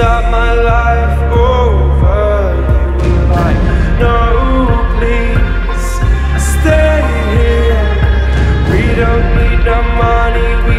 start my life over. You were like, no, please, stay here. We don't need no money, we